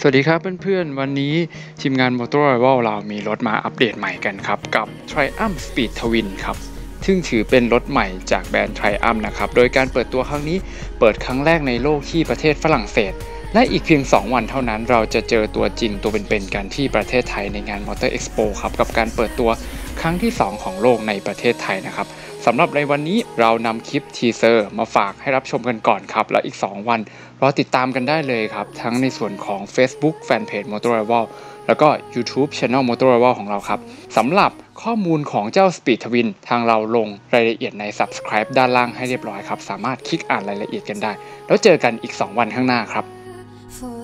สวัสดีครับเพื่อนๆ วันนี้ทีมงาน Motor Rival เรามีรถมาอัปเดตใหม่กันครับ กับ Triumph Speed Twin ครับ ซึ่งถือเป็นรถใหม่จากแบรนด์ Triumph นะครับ โดยการเปิดตัวครั้งนี้เปิดครั้งแรกในโลกที่ประเทศฝรั่งเศส และอีกเพียง 2 วันเท่านั้นเราจะเจอตัวจริงตัวเป็นๆกันที่ประเทศไทยในงาน Motor Expo ครับ กับการเปิดตัวครั้งที่ 2 ของโลกในประเทศไทยนะครับ สำหรับในวันนี้เรานำคลิป teaser มาฝากให้รับชมกันก่อนครับ แล้วอีก 2 วันรอติดตามกันได้เลยครับ ทั้งในส่วนของ Facebook Fanpage Motor Rival แล้วก็ YouTube Channel Motor Rival ของเราครับสำหรับข้อมูลของเจ้า Speed Twin ทางเราลงรายละเอียดใน Subscribe ด้านล่างให้เรียบร้อยครับ สามารถคลิกอ่านรายละเอียดกันได้ แล้วเจอกันอีก 2 วันข้างหน้าครับ For